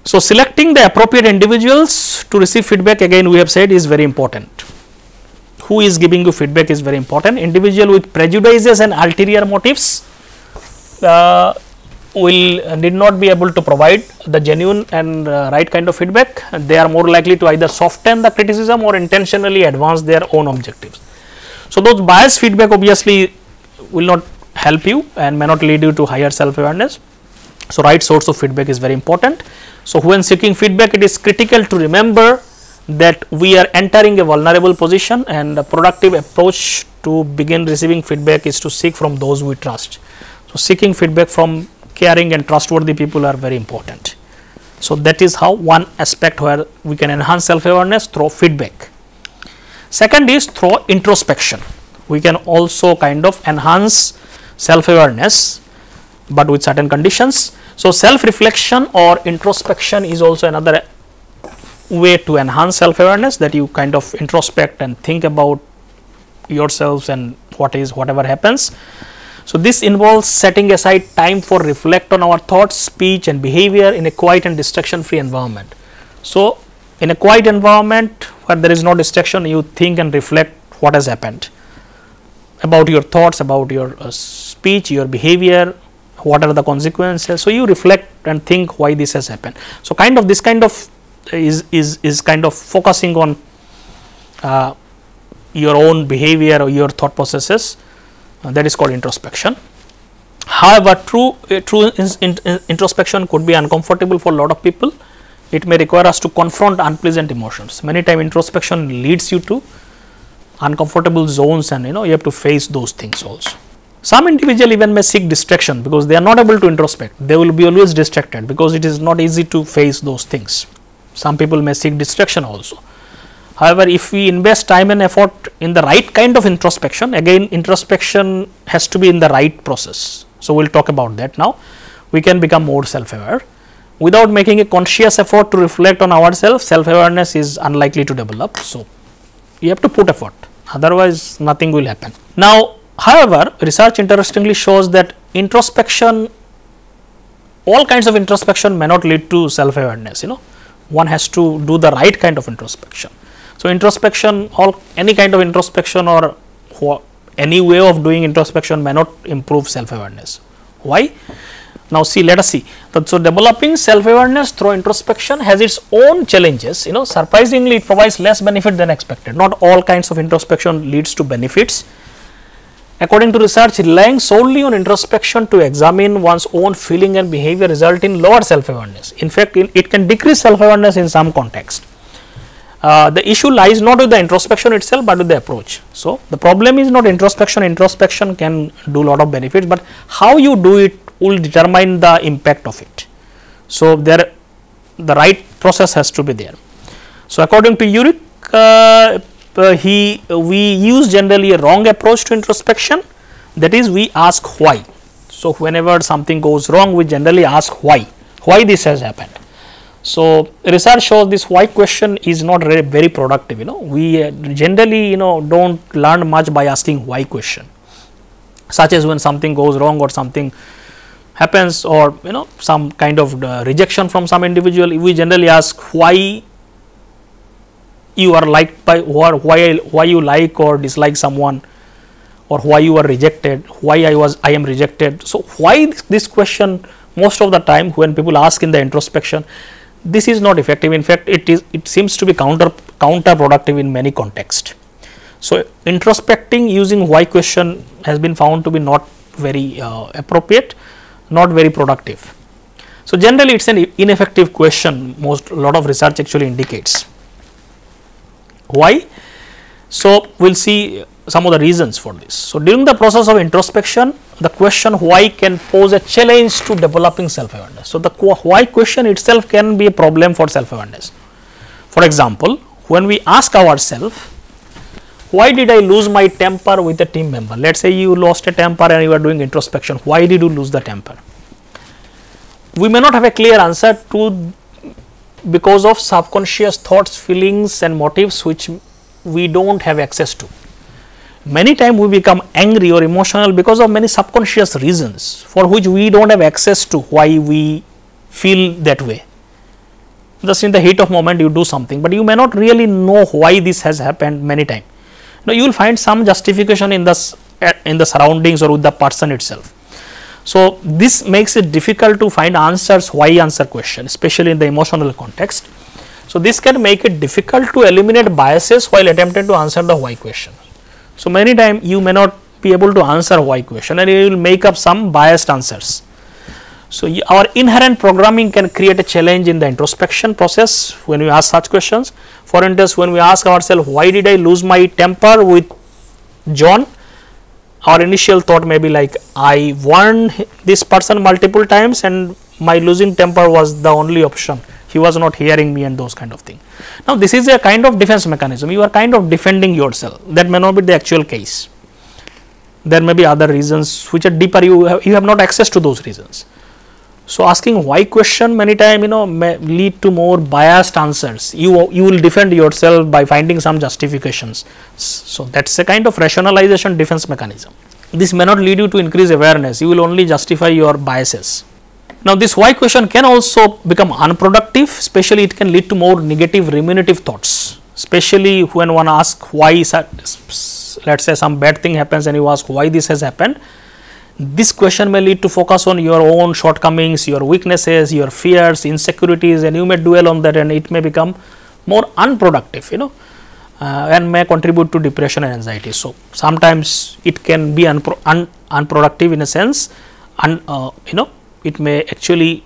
So, selecting the appropriate individuals to receive feedback again we have said is very important. Who is giving you feedback is very important. Individual with prejudices and ulterior motives uh, will uh, need not be able to provide the genuine and uh, right kind of feedback. They are more likely to either soften the criticism or intentionally advance their own objectives. So those biased feedback obviously will not help you and may not lead you to higher self awareness so right source of feedback is very important. So when seeking feedback it is critical to remember that we are entering a vulnerable position and a productive approach to begin receiving feedback is to seek from those we trust so seeking feedback from caring and trustworthy people are very important. So, that is how one aspect where we can enhance self awareness through feedback. Second is through introspection. We can also kind of enhance self awareness, but with certain conditions. So, self reflection or introspection is also another way to enhance self awareness that you kind of introspect and think about yourselves and what is whatever happens so, this involves setting aside time for reflect on our thoughts, speech and behavior in a quiet and distraction free environment. So, in a quiet environment where there is no distraction you think and reflect what has happened about your thoughts, about your uh, speech, your behavior, what are the consequences. So, you reflect and think why this has happened. So, kind of this kind of is, is, is kind of focusing on uh, your own behavior or your thought processes uh, that is called introspection. However, true uh, true in, in, in introspection could be uncomfortable for a lot of people. It may require us to confront unpleasant emotions. Many time introspection leads you to uncomfortable zones and you know you have to face those things also. Some individual even may seek distraction because they are not able to introspect. They will be always distracted because it is not easy to face those things. Some people may seek distraction also. However, if we invest time and effort in the right kind of introspection, again introspection has to be in the right process. So, we will talk about that now. We can become more self aware. Without making a conscious effort to reflect on ourselves, self awareness is unlikely to develop. So, you have to put effort, otherwise nothing will happen. Now, however, research interestingly shows that introspection, all kinds of introspection may not lead to self awareness, you know, one has to do the right kind of introspection. So, introspection all any kind of introspection or any way of doing introspection may not improve self awareness. Why? Now, see let us see. that So, developing self awareness through introspection has its own challenges you know surprisingly it provides less benefit than expected. Not all kinds of introspection leads to benefits. According to research, relying solely on introspection to examine one's own feeling and behavior result in lower self awareness. In fact, it can decrease self awareness in some context. Uh, the issue lies not with the introspection itself, but with the approach. So, the problem is not introspection, introspection can do a lot of benefits, but how you do it will determine the impact of it. So, there the right process has to be there. So, according to Eurich, uh, uh, he we use generally a wrong approach to introspection. That is we ask why. So, whenever something goes wrong we generally ask why, why this has happened. So, research shows this why question is not very productive you know. We uh, generally you know do not learn much by asking why question. Such as when something goes wrong or something happens or you know some kind of uh, rejection from some individual we generally ask why you are liked by or why why you like or dislike someone or why you are rejected why i was i am rejected so why this question most of the time when people ask in the introspection this is not effective in fact it is it seems to be counter counterproductive in many contexts. So, introspecting using why question has been found to be not very uh, appropriate not very productive. So, generally it is an ineffective question most lot of research actually indicates why. So, we will see some of the reasons for this. So, during the process of introspection the question why can pose a challenge to developing self awareness. So, the why question itself can be a problem for self awareness. For example, when we ask ourselves why did I lose my temper with a team member? Let us say you lost a temper and you are doing introspection, why did you lose the temper? We may not have a clear answer to because of subconscious thoughts, feelings and motives which we do not have access to many times we become angry or emotional because of many subconscious reasons for which we do not have access to why we feel that way. Just in the heat of moment you do something, but you may not really know why this has happened many times. Now, you will find some justification in the eh, in the surroundings or with the person itself. So, this makes it difficult to find answers why answer question especially in the emotional context. So, this can make it difficult to eliminate biases while attempting to answer the why question. So, many times you may not be able to answer why question and you will make up some biased answers. So, our inherent programming can create a challenge in the introspection process when we ask such questions. For instance, when we ask ourselves why did I lose my temper with John, our initial thought may be like I warned this person multiple times and my losing temper was the only option. He was not hearing me and those kind of thing. Now, this is a kind of defense mechanism. You are kind of defending yourself. That may not be the actual case. There may be other reasons which are deeper. You have, you have not access to those reasons. So, asking why question many time you know may lead to more biased answers. You, you will defend yourself by finding some justifications. So, that is a kind of rationalization defense mechanism. This may not lead you to increase awareness, you will only justify your biases. Now, this why question can also become unproductive, especially it can lead to more negative ruminative thoughts, especially when one asks why, let us say some bad thing happens and you ask why this has happened this question may lead to focus on your own shortcomings, your weaknesses, your fears, insecurities and you may dwell on that and it may become more unproductive, you know uh, and may contribute to depression and anxiety. So, sometimes it can be unpro un unproductive in a sense and uh, you know it may actually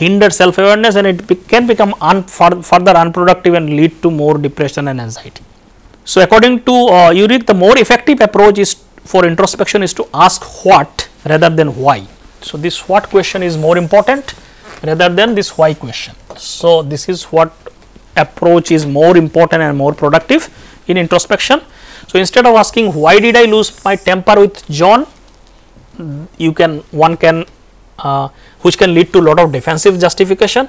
hinder self awareness and it be can become un further unproductive and lead to more depression and anxiety. So, according to uh, Eurich the more effective approach is for introspection is to ask what rather than why. So, this what question is more important rather than this why question. So, this is what approach is more important and more productive in introspection. So, instead of asking why did I lose my temper with John, you can one can uh, which can lead to lot of defensive justification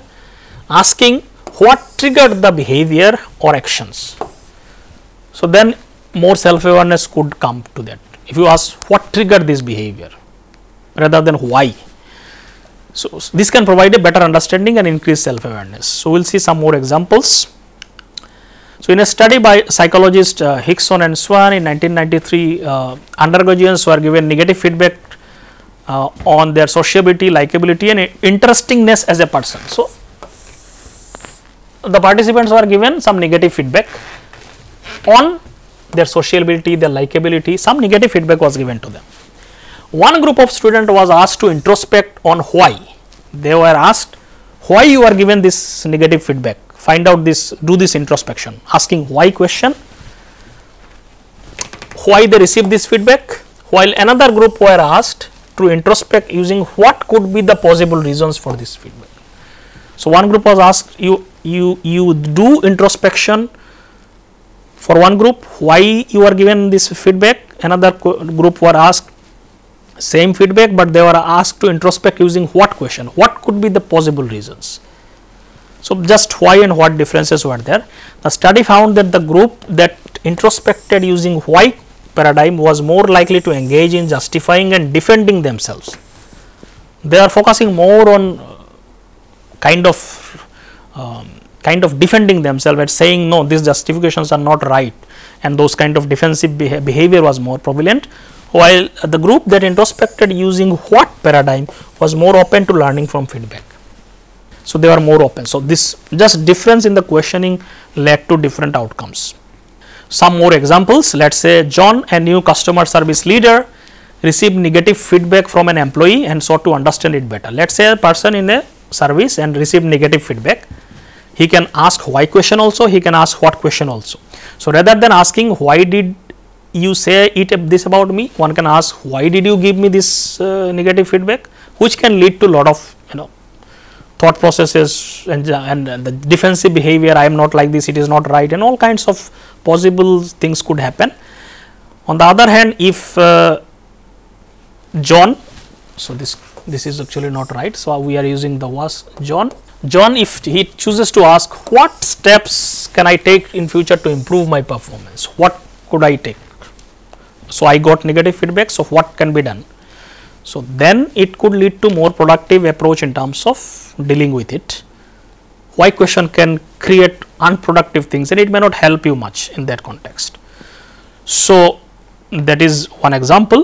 asking what triggered the behavior or actions. So, then more self awareness could come to that if you ask what triggered this behavior rather than why. So, this can provide a better understanding and increase self awareness. So, we will see some more examples. So, in a study by psychologist uh, Hixon and Swann in 1993, uh, undergraduates were given negative feedback uh, on their sociability, likability and interestingness as a person. So, the participants were given some negative feedback on their sociability, their likability, some negative feedback was given to them. One group of student was asked to introspect on why. They were asked why you are given this negative feedback, find out this, do this introspection, asking why question, why they received this feedback, while another group were asked to introspect using what could be the possible reasons for this feedback. So, one group was asked you, you, you do introspection for one group why you are given this feedback another group were asked same feedback, but they were asked to introspect using what question what could be the possible reasons. So, just why and what differences were there the study found that the group that introspected using why paradigm was more likely to engage in justifying and defending themselves. They are focusing more on kind of um, kind of defending themselves and saying no these justifications are not right and those kind of defensive behavior was more prevalent while the group that introspected using what paradigm was more open to learning from feedback. So, they were more open. So, this just difference in the questioning led to different outcomes. Some more examples let us say John a new customer service leader received negative feedback from an employee and sought to understand it better. Let us say a person in a service and received negative feedback he can ask why question also he can ask what question also. So, rather than asking why did you say it this about me one can ask why did you give me this uh, negative feedback which can lead to lot of you know thought processes and, and, and, the defensive behavior I am not like this it is not right and all kinds of possible things could happen. On the other hand if uh, John so this this is actually not right so we are using the was John John if he chooses to ask what steps can I take in future to improve my performance, what could I take? So, I got negative feedback, so what can be done? So, then it could lead to more productive approach in terms of dealing with it. Why question can create unproductive things and it may not help you much in that context. So, that is one example.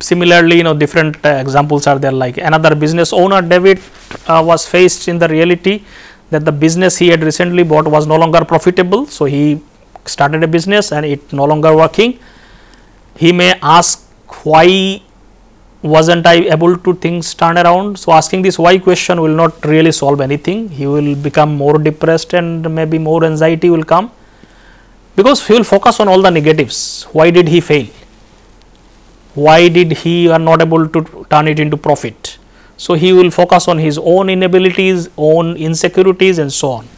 Similarly you know different uh, examples are there like another business owner david uh, was faced in the reality that the business he had recently bought was no longer profitable. So he started a business and it no longer working. He may ask why wasn't i able to things turn around? So asking this why question will not really solve anything. He will become more depressed and maybe more anxiety will come. Because he will focus on all the negatives. Why did he fail why did he are not able to turn it into profit? So he will focus on his own inabilities own insecurities and so on.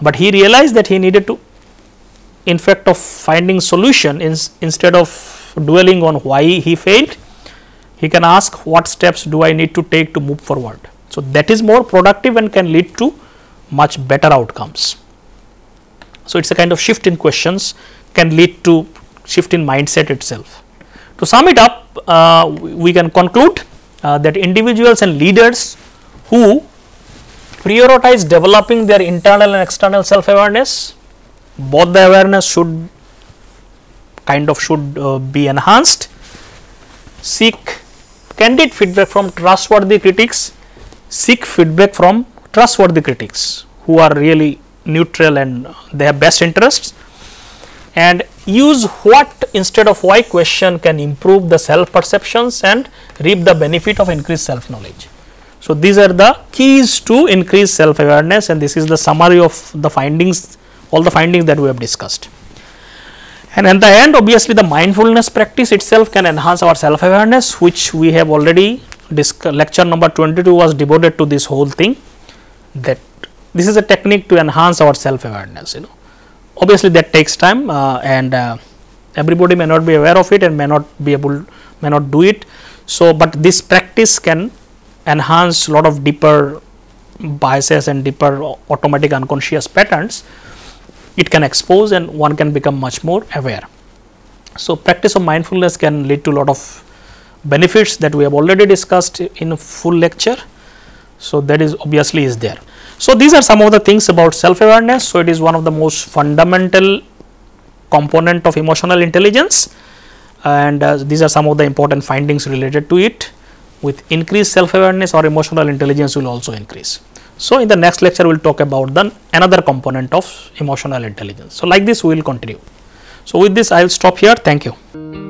But he realized that he needed to in fact of finding solution ins instead of dwelling on why he failed he can ask what steps do i need to take to move forward. So that is more productive and can lead to much better outcomes. So it's a kind of shift in questions can lead to shift in mindset itself to sum it up, uh, we can conclude uh, that individuals and leaders who prioritize developing their internal and external self awareness, both the awareness should kind of should uh, be enhanced, seek candid feedback from trustworthy critics, seek feedback from trustworthy critics who are really neutral and they have best interests and use what instead of why question can improve the self perceptions and reap the benefit of increased self knowledge. So, these are the keys to increase self awareness and this is the summary of the findings all the findings that we have discussed. And at the end obviously, the mindfulness practice itself can enhance our self awareness which we have already discussed lecture number 22 was devoted to this whole thing that this is a technique to enhance our self awareness you know obviously that takes time uh, and uh, everybody may not be aware of it and may not be able may not do it. So, but this practice can enhance lot of deeper biases and deeper automatic unconscious patterns it can expose and one can become much more aware. So, practice of mindfulness can lead to a lot of benefits that we have already discussed in full lecture. So, that is obviously is there. So, these are some of the things about self awareness. So, it is one of the most fundamental component of emotional intelligence and uh, these are some of the important findings related to it. With increased self awareness or emotional intelligence will also increase. So, in the next lecture we will talk about the another component of emotional intelligence. So, like this we will continue. So, with this I will stop here. Thank you.